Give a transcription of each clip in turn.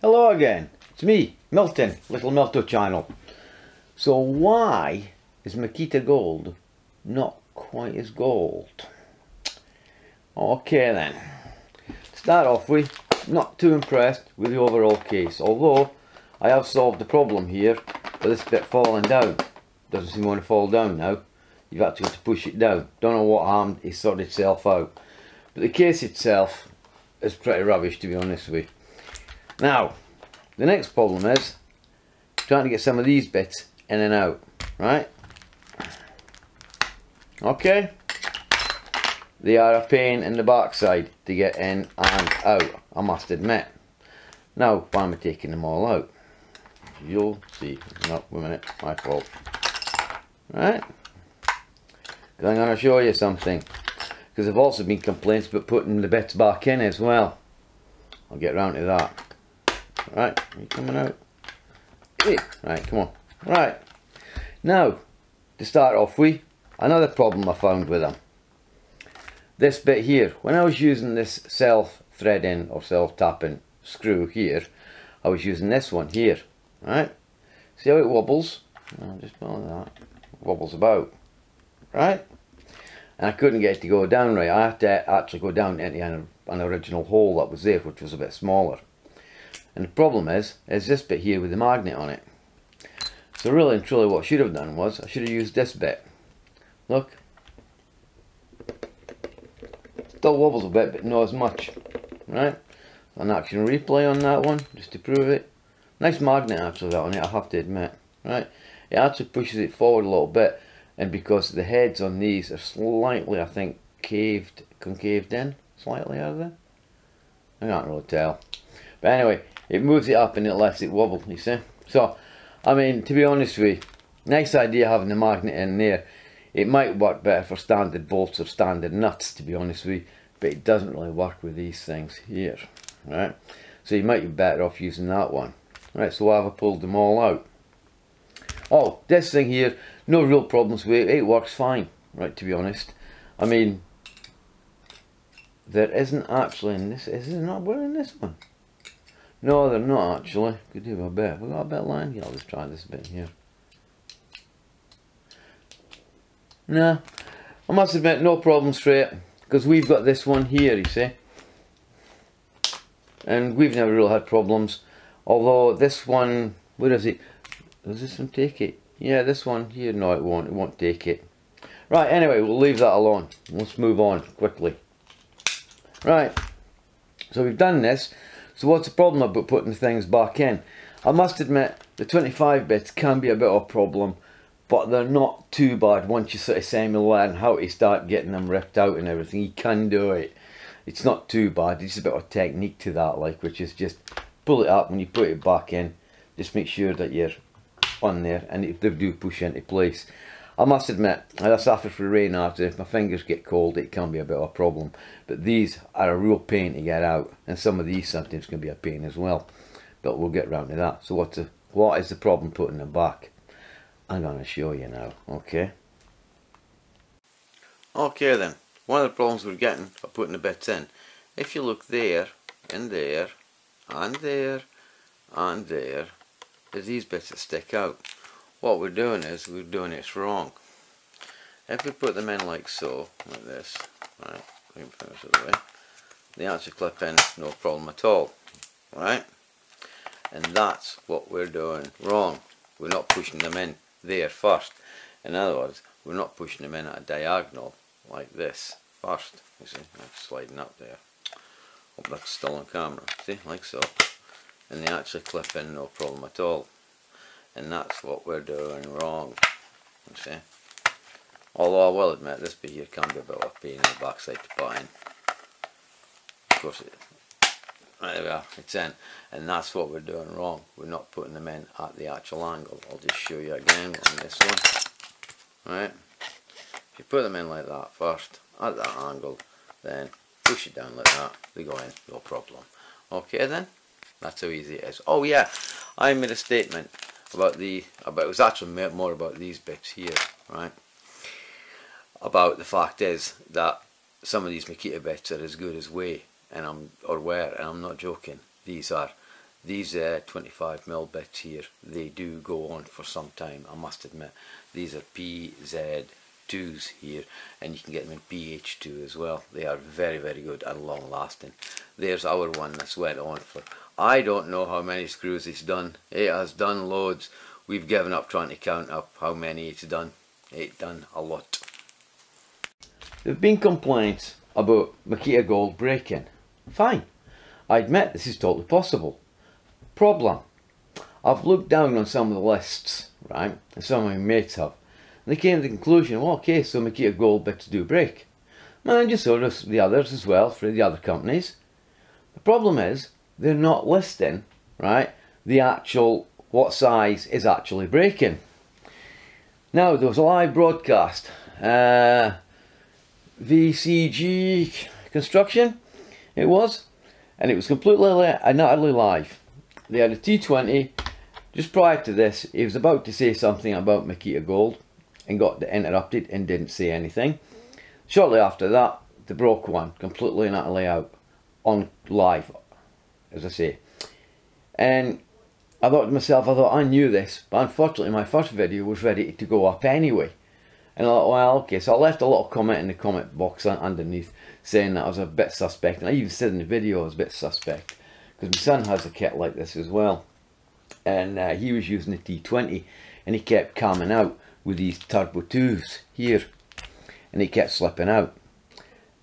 Hello again, it's me, Milton, Little Milto channel. So why is Makita Gold not quite as gold? Okay then, start off with, not too impressed with the overall case, although I have solved the problem here with this bit falling down. Doesn't seem to want to fall down now. You've actually got to push it down. Don't know what harm it sorted itself out. But the case itself is pretty rubbish to be honest with you. Now, the next problem is trying to get some of these bits in and out, right? Okay. They are a pain in the backside to get in and out, I must admit. Now, why am I taking them all out? You'll see. No, wait a minute, my fault. Right? Because I'm going to show you something. Because there have also been complaints about putting the bits back in as well. I'll get round to that. Right, are you coming out? Right, come on. Right. Now, to start off with, another problem I found with them. This bit here, when I was using this self-threading or self-tapping screw here, I was using this one here, right? See how it wobbles? I'll just follow that. wobbles about, right? And I couldn't get it to go down right. I had to actually go down into an, an original hole that was there, which was a bit smaller. And the problem is, is this bit here with the magnet on it. So really and truly what I should have done was, I should have used this bit. Look. Still wobbles a bit, but not as much. Right? An action replay on that one, just to prove it. Nice magnet actually that on it, I have to admit. Right? It actually pushes it forward a little bit. And because the heads on these are slightly, I think, caved, concaved in. Slightly, are they? I can't really tell. But anyway, it moves it up and it lets it wobble, you see. So, I mean, to be honest with you, nice idea having the magnet in there. It might work better for standard bolts or standard nuts, to be honest with you, but it doesn't really work with these things here, right? So you might be better off using that one. Right, so I've pulled them all out. Oh, this thing here, no real problems with it. It works fine, right, to be honest. I mean, there isn't actually in this, is it not wearing this one? No, they're not actually. Could do a bit. We got a bit line here. I'll just try this bit here. No, I must admit, no problem straight. Because we've got this one here, you see. And we've never really had problems. Although this one, where is it? Does this one take it? Yeah, this one here, no it won't. It won't take it. Right, anyway, we'll leave that alone. Let's move on quickly. Right, so we've done this. So what's the problem about putting things back in? I must admit, the 25 bits can be a bit of a problem, but they're not too bad once you sort of semi-learn how to start getting them ripped out and everything. You can do it. It's not too bad. It's a bit of technique to that, like, which is just pull it up when you put it back in. Just make sure that you're on there and if they do push into place. I must admit, I suffer from rain after. If my fingers get cold, it can be a bit of a problem. But these are a real pain to get out, and some of these sometimes can be a pain as well. But we'll get round to that. So what's the, uh, what is the problem putting them back? I'm going to show you now, okay? Okay then, one of the problems we're getting by putting the bits in, if you look there, and there, and there, and there, there's these bits that stick out what we're doing is we're doing it wrong. If we put them in like so, like this, right, they actually clip in no problem at all, right? And that's what we're doing wrong. We're not pushing them in there first. In other words, we're not pushing them in at a diagonal like this first. You see, I'm sliding up there. Hope that's still on camera. See, like so. And they actually clip in no problem at all and that's what we're doing wrong you see. Although I will admit this here can be a bit of a pain in the backside to put in. Of course it there we are it's in. And that's what we're doing wrong. We're not putting them in at the actual angle. I'll just show you again on this one. Right? If you put them in like that first at that angle then push it down like that they go in no problem. Okay then? That's how easy it is. Oh yeah I made a statement about the about it was actually more about these bits here right? About the fact is that some of these Makita bits are as good as way and I'm or where and I'm not joking. These are these uh, 25 mil bits here they do go on for some time I must admit. These are PZ2s here and you can get them in PH2 as well. They are very very good and long lasting there's our one that's went on for I don't know how many screws it's done. It has done loads. We've given up trying to count up how many it's done. It's done a lot. There have been complaints about Makita Gold breaking. Fine. I admit this is totally possible. Problem. I've looked down on some of the lists, right, and some of my mates have, and they came to the conclusion, well, okay, so Makita Gold bits do break. And just so the others as well, for the other companies. The problem is, they're not listing, right, the actual, what size is actually breaking. Now, there was a live broadcast, uh, VCG construction, it was, and it was completely and utterly live. They had a T20 just prior to this he was about to say something about Makita Gold and got interrupted and didn't say anything. Shortly after that they broke one completely and utterly out on live as I say. And I thought to myself I thought I knew this but unfortunately my first video was ready to go up anyway. And I thought well okay so I left a little comment in the comment box underneath saying that I was a bit suspect. And I even said in the video I was a bit suspect because my son has a kit like this as well. And uh, he was using the T20 and he kept coming out with these turbo 2s here. And he kept slipping out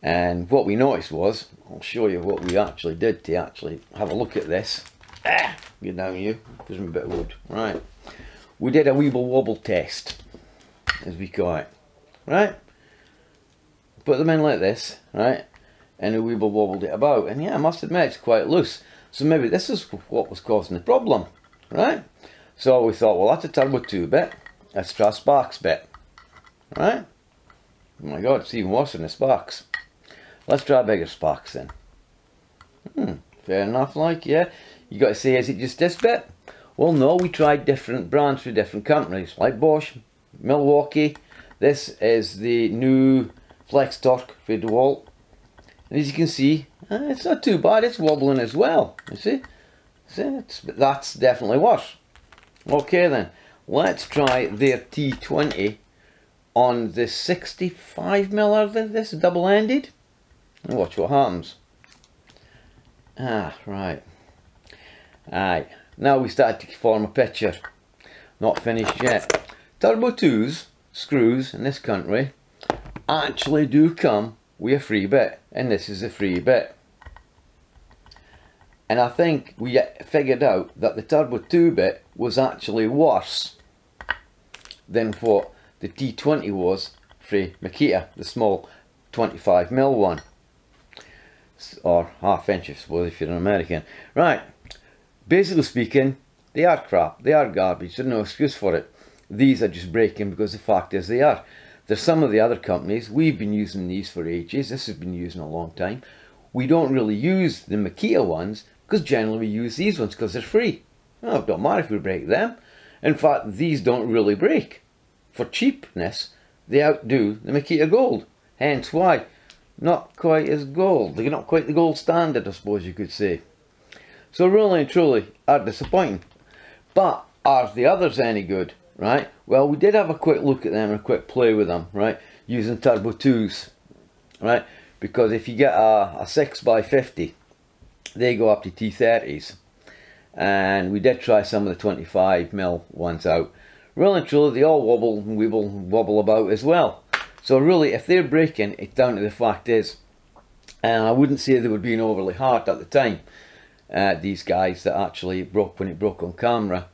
and what we noticed was I'll show you what we actually did to actually have a look at this. Ah, get down you. Gives me a bit of wood. Right. We did a weeble wobble test as we call it. Right? Put them in like this right? And we weeble wobbled it about. And yeah I must admit it's quite loose. So maybe this is what was causing the problem, right? So we thought, well, that's a turbo 2 bit. Let's try Spax bit, right? Oh my god, it's even worse than the Spax. Let's try bigger Spax then. Hmm, fair enough, like, yeah. You got to say, is it just this bit? Well, no, we tried different brands for different companies, like Bosch, Milwaukee. This is the new FlexTorq for DeWalt. And as you can see, uh, it's not too bad, it's wobbling as well, you see? see that's definitely worse. Okay then, let's try their T20 on the 65 mil this double-ended. Watch what happens. Ah, right. Aye, now we start to form a picture. Not finished yet. Turbo 2s, screws in this country, actually do come with a free bit. And this is a free bit. And I think we figured out that the Turbo 2 bit was actually worse than what the T20 was for Makita, the small 25mm one. Or half inch, I suppose, if you're an American. Right, basically speaking, they are crap, they are garbage, there's no excuse for it. These are just breaking because the fact is they are. There's some of the other companies, we've been using these for ages, this has been used in a long time. We don't really use the Makita ones because generally we use these ones because they're free. Oh, it don't matter if we break them. In fact, these don't really break. For cheapness, they outdo the Makita Gold. Hence why, not quite as gold. They're not quite the gold standard, I suppose you could say. So really and truly, are disappointing. But are the others any good, right? Well, we did have a quick look at them and a quick play with them, right? Using Turbo 2s, right? Because if you get a, a 6x50, they go up to T30s and we did try some of the 25 mil ones out really and truly they all wobble and wobble wobble about as well so really if they're breaking it down to the fact is and I wouldn't say they were being overly hard at the time uh, these guys that actually broke when it broke on camera.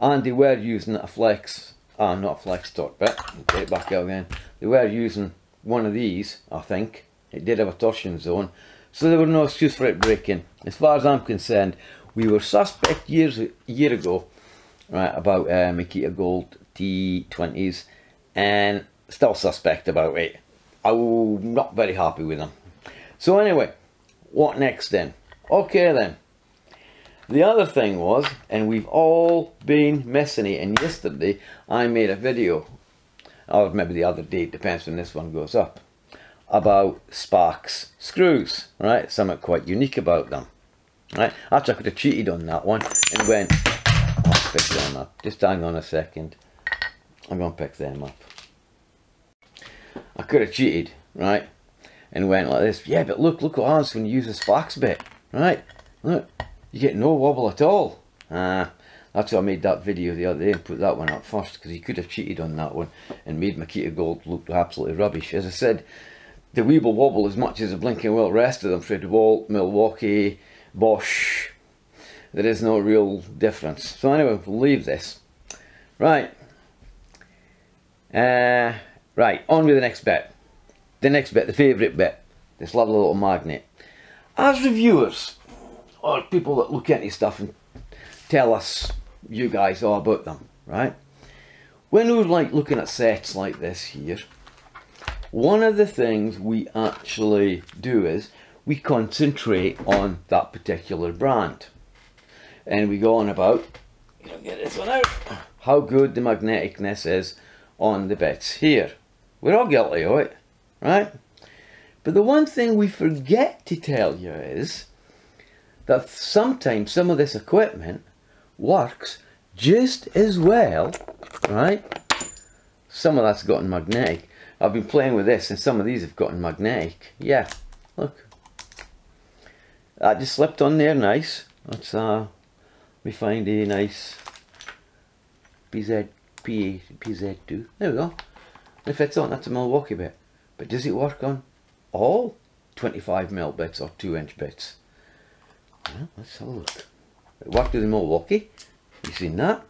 And they were using a flex ah not a flex torque but get it back out again. They were using one of these I think. It did have a torsion zone. So there were no excuse for it breaking. As far as I'm concerned, we were suspect years year ago, right, about uh, Makita Gold T20s, and still suspect about it. I'm not very happy with them. So anyway, what next then? Okay then. The other thing was, and we've all been missing it, and yesterday I made a video, or maybe the other day, depends when this one goes up about Spax screws, right? Something quite unique about them. Right, actually I could have cheated on that one and went, oh, pick them up. Just hang on a second. I'm going to pick them up. I could have cheated, right? And went like this. Yeah, but look, look what happens when you use a Spax bit, right? Look, you get no wobble at all. Ah, that's why I made that video the other day and put that one up first because he could have cheated on that one and made Makita Gold look absolutely rubbish. As I said, the Weeble wobble as much as the blinking well rest of them for DeWalt, Milwaukee, Bosch. There is no real difference. So anyway, we'll leave this. Right. Uh, right, on with the next bit. The next bit, the favourite bit. This lovely little magnet. As reviewers, or people that look at into stuff and tell us, you guys, all about them, right? When we're like looking at sets like this here, one of the things we actually do is we concentrate on that particular brand. And we go on about, get this one out, how good the magneticness is on the bits here. We're all guilty of it, right? But the one thing we forget to tell you is that sometimes some of this equipment works just as well, right? Some of that's gotten magnetic. I've been playing with this and some of these have gotten magnetic. Yeah, look. That just slipped on there nice. Let's uh, we find a nice PZ, PA, PZ2. There we go. If it's on, that's a Milwaukee bit. But does it work on all 25 mil bits or 2 inch bits? Well, let's have a look. It worked with Milwaukee. You seen that?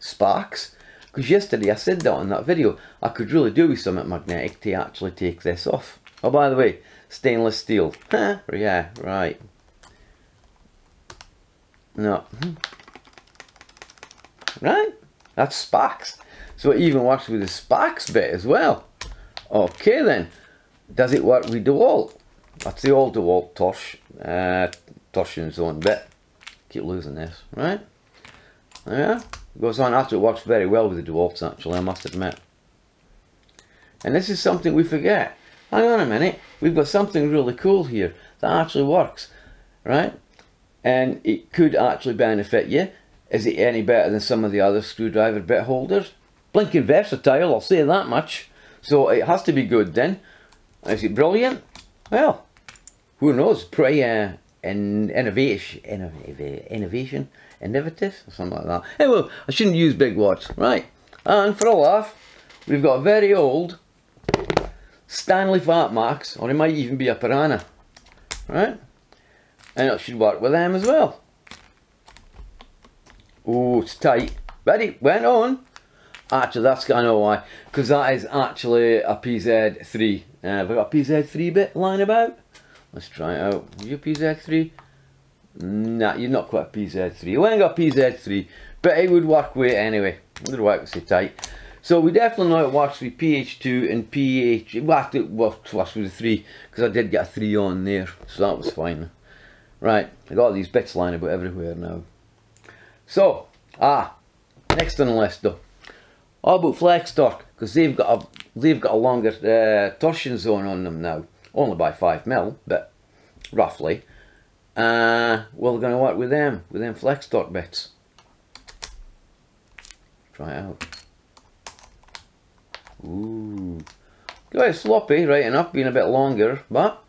Spax. Because yesterday I said that on that video. I could really do with something magnetic to actually take this off. Oh, by the way, stainless steel. yeah, right. No. Hmm. Right? That's Spax. So it even works with the Spax bit as well. Okay then. Does it work with DeWalt? That's the old DeWalt Torch, uh, torsion zone bit. Keep losing this, right? Yeah, goes on after it works very well with the DeWalt's actually, I must admit. And this is something we forget. Hang on a minute, we've got something really cool here that actually works, right? And it could actually benefit you. Is it any better than some of the other screwdriver bit holders? Blinking versatile, I'll say that much. So it has to be good then. Is it brilliant? Well, who knows? Pray uh, in innovation, innovation, innovative, or something like that. Anyway, I shouldn't use big words, right? And for a laugh, we've got a very old Stanley FatMax, or it might even be a Piranha, right? And it should work with them as well. Oh, it's tight, but it went on. Actually, that's kind of why, because that is actually a PZ3. Uh, have got a PZ3 bit lying about? Let's try it out. You PZ3? Nah, you're not quite a PZ3. You ain't got PZ3, but it would work with it anyway. It would work so tight. So we definitely know it works with PH2 and PH. Worked, it works with the 3 because I did get a 3 on there, so that was fine. Right, I got these bits lying about everywhere now. So, ah, next on the list though. How about FlexTorq? Because they've got a they've got a longer uh, torsion zone on them now only by 5 mil, but roughly. Uh, well, we're going to work with them, with them flex torque bits. Try it out. Ooh. Quite sloppy, right enough, being a bit longer, but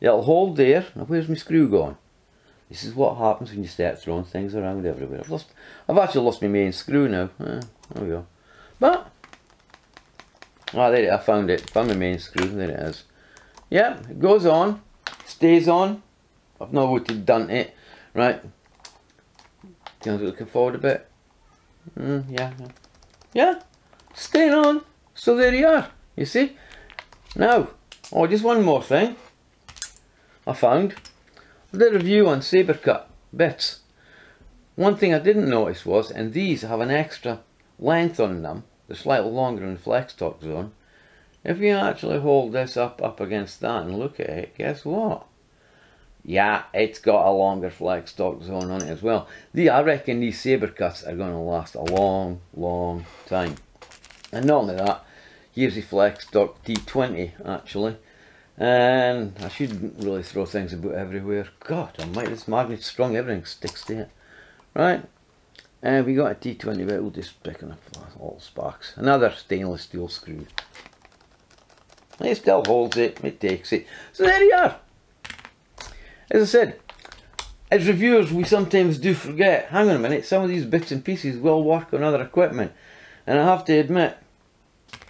it'll hold there. Now, where's my screw going? This is what happens when you start throwing things around everywhere. I've lost, I've actually lost my main screw now. Uh, there we go. But, ah, there it, I found it. Found my main screw. There it is. Yeah, it goes on, stays on. I've not have done it. Right. You know, looking forward a bit. Mm, yeah, yeah. Yeah, staying on. So there you are. You see? Now, oh, just one more thing. I found. A review on Sabrecut bits. One thing I didn't notice was, and these have an extra length on them, they're slightly longer the flex torque zone, if you actually hold this up up against that and look at it, guess what? Yeah, it's got a longer flex torque zone on it as well. The, I reckon these Sabrecuts are going to last a long, long time. And not only that, here's the flex torque T20 actually. And I shouldn't really throw things about everywhere. God I almighty, this magnet strong, everything sticks to it. Right, and we got a T20 bit, we'll just picking up all sparks. Another stainless steel screw. It still holds it, it takes it. So there you are. As I said, as reviewers we sometimes do forget, hang on a minute, some of these bits and pieces will work on other equipment. And I have to admit,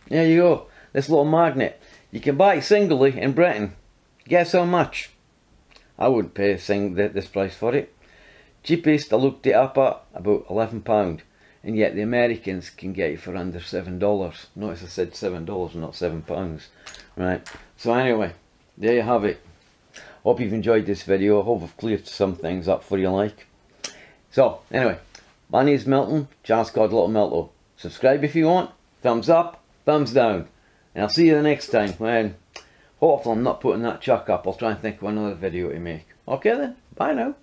there you go, this little magnet. You can buy it singly in Britain. Guess how much? I wouldn't pay this price for it. Cheapest I looked it up at about £11 and yet the Americans can get it for under $7. Notice I said $7 not £7. Right, so anyway, there you have it. Hope you've enjoyed this video. Hope I've cleared some things up for you like. So, anyway, my name's Milton, chance called Little Milto. Subscribe if you want, thumbs up, thumbs down. And I'll see you the next time when, hopefully I'm not putting that chuck up. I'll try and think of another video to make. Okay then, bye now.